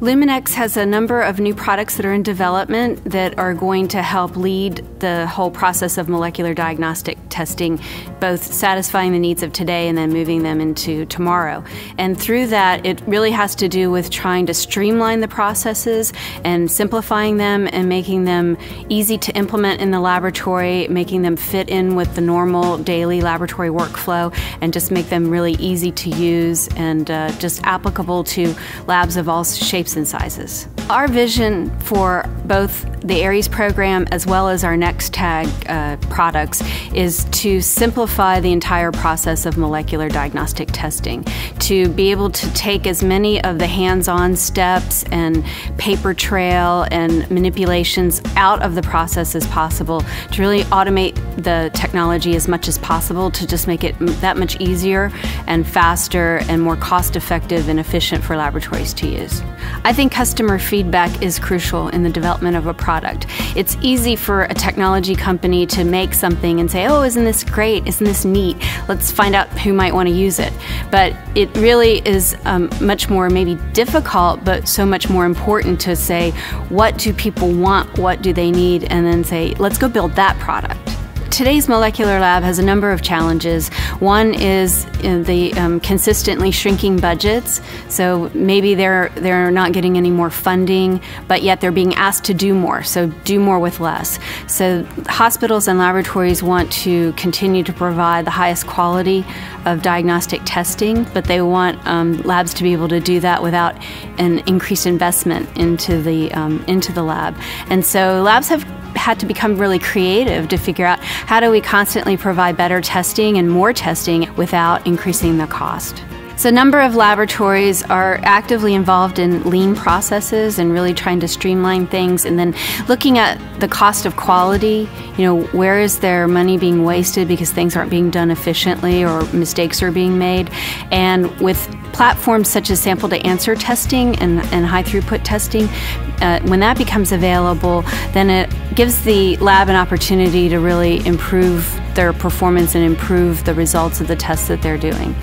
Luminex has a number of new products that are in development that are going to help lead the whole process of molecular diagnostic testing, both satisfying the needs of today and then moving them into tomorrow. And through that, it really has to do with trying to streamline the processes and simplifying them and making them easy to implement in the laboratory, making them fit in with the normal daily laboratory workflow, and just make them really easy to use and uh, just applicable to labs of all shapes shapes and sizes. Our vision for both the Aries program as well as our NxTAG uh, products is to simplify the entire process of molecular diagnostic testing, to be able to take as many of the hands-on steps and paper trail and manipulations out of the process as possible, to really automate the technology as much as possible to just make it that much easier and faster and more cost effective and efficient for laboratories to use. I think customer feedback is crucial in the development of a product. It's easy for a technology company to make something and say, oh, isn't this great? Isn't this neat? Let's find out who might want to use it. But it really is um, much more maybe difficult, but so much more important to say, what do people want? What do they need? And then say, let's go build that product today's molecular lab has a number of challenges. One is the um, consistently shrinking budgets. So maybe they're they're not getting any more funding, but yet they're being asked to do more. So do more with less. So hospitals and laboratories want to continue to provide the highest quality of diagnostic testing, but they want um, labs to be able to do that without an increased investment into the um, into the lab. And so labs have had to become really creative to figure out how do we constantly provide better testing and more testing without increasing the cost. So, a number of laboratories are actively involved in lean processes and really trying to streamline things, and then looking at the cost of quality. You know, where is their money being wasted because things aren't being done efficiently or mistakes are being made? And with platforms such as sample to answer testing and, and high throughput testing, uh, when that becomes available, then it gives the lab an opportunity to really improve their performance and improve the results of the tests that they're doing.